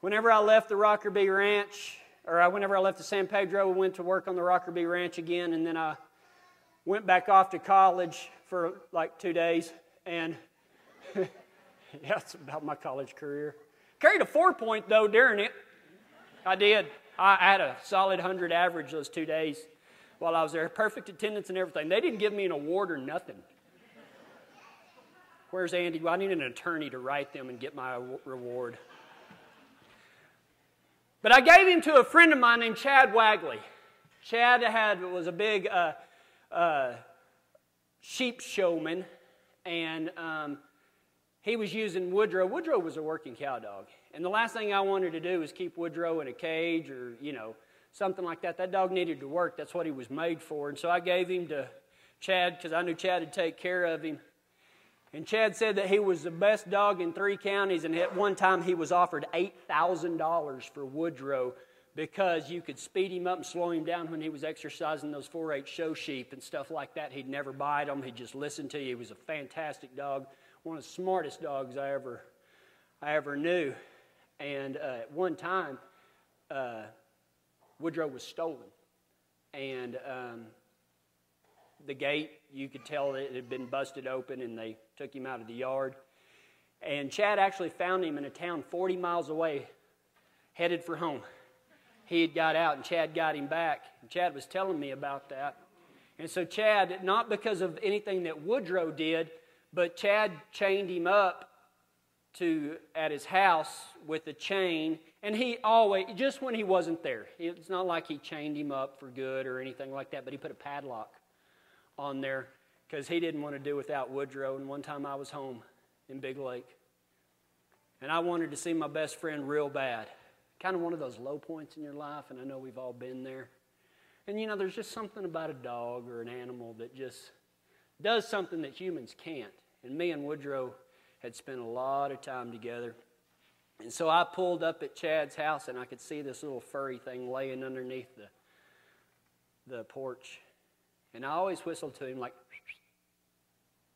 Whenever I left the Rocker B Ranch, or whenever I left the San Pedro, we went to work on the Rocker B Ranch again, and then I went back off to college for like two days, and yeah, that's about my college career. Carried a four point though during it. I did. I had a solid 100 average those two days while I was there. Perfect attendance and everything. They didn't give me an award or nothing. Where's Andy? Well, I need an attorney to write them and get my reward. But I gave him to a friend of mine named Chad Wagley. Chad had, was a big uh, uh, sheep showman, and um, he was using Woodrow. Woodrow was a working cow dog. And the last thing I wanted to do was keep Woodrow in a cage or, you know, something like that. That dog needed to work. That's what he was made for. And so I gave him to Chad because I knew Chad would take care of him. And Chad said that he was the best dog in three counties, and at one time he was offered $8,000 for Woodrow because you could speed him up and slow him down when he was exercising those 4 H show sheep and stuff like that. He'd never bite them, he'd just listen to you. He was a fantastic dog, one of the smartest dogs I ever, I ever knew. And uh, at one time, uh, Woodrow was stolen. And um, the gate, you could tell it had been busted open, and they took him out of the yard. And Chad actually found him in a town 40 miles away, headed for home. He had got out, and Chad got him back. And Chad was telling me about that. And so, Chad, not because of anything that Woodrow did, but Chad chained him up to at his house with a chain, and he always just when he wasn't there. It's not like he chained him up for good or anything like that, but he put a padlock on there because he didn't want to do without Woodrow. And one time I was home in Big Lake, and I wanted to see my best friend real bad. Kind of one of those low points in your life, and I know we've all been there. And you know, there's just something about a dog or an animal that just does something that humans can't. And me and Woodrow had spent a lot of time together. And so I pulled up at Chad's house and I could see this little furry thing laying underneath the, the porch. And I always whistled to him like,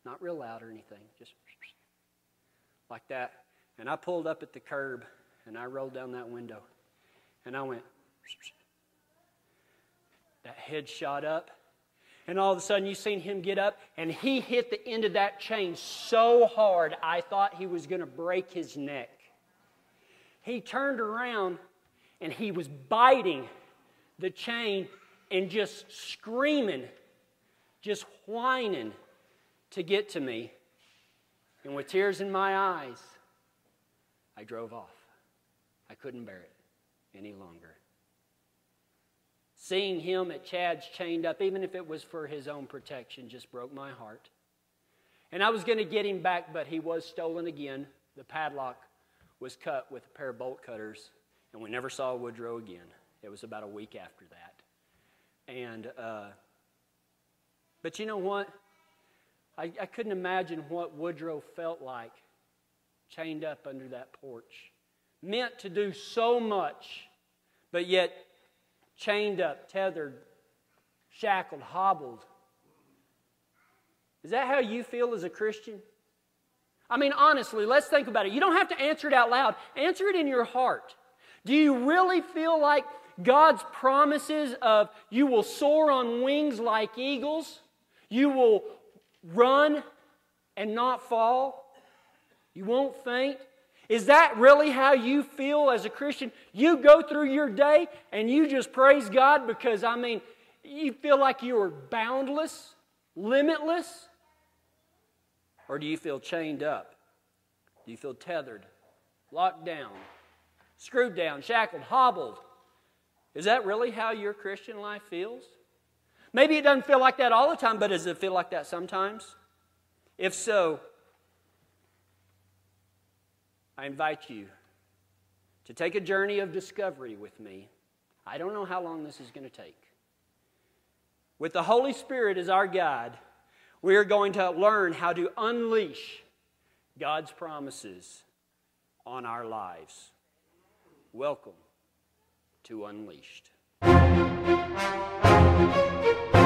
not real loud or anything, just like that. And I pulled up at the curb and I rolled down that window and I went, that head shot up and all of a sudden you seen him get up and he hit the end of that chain so hard I thought he was going to break his neck. He turned around and he was biting the chain and just screaming, just whining to get to me. And with tears in my eyes, I drove off. I couldn't bear it any longer. Seeing him at Chad's chained up, even if it was for his own protection, just broke my heart. And I was going to get him back, but he was stolen again. The padlock was cut with a pair of bolt cutters, and we never saw Woodrow again. It was about a week after that. And, uh, but you know what? I, I couldn't imagine what Woodrow felt like chained up under that porch. Meant to do so much, but yet chained up, tethered, shackled, hobbled. Is that how you feel as a Christian? I mean, honestly, let's think about it. You don't have to answer it out loud, answer it in your heart. Do you really feel like God's promises of you will soar on wings like eagles, you will run and not fall, you won't faint? Is that really how you feel as a Christian? You go through your day and you just praise God because, I mean, you feel like you are boundless, limitless? Or do you feel chained up? Do you feel tethered, locked down, screwed down, shackled, hobbled? Is that really how your Christian life feels? Maybe it doesn't feel like that all the time, but does it feel like that sometimes? If so, I invite you to take a journey of discovery with me. I don't know how long this is going to take. With the Holy Spirit as our guide, we are going to learn how to unleash God's promises on our lives. Welcome to Unleashed. Música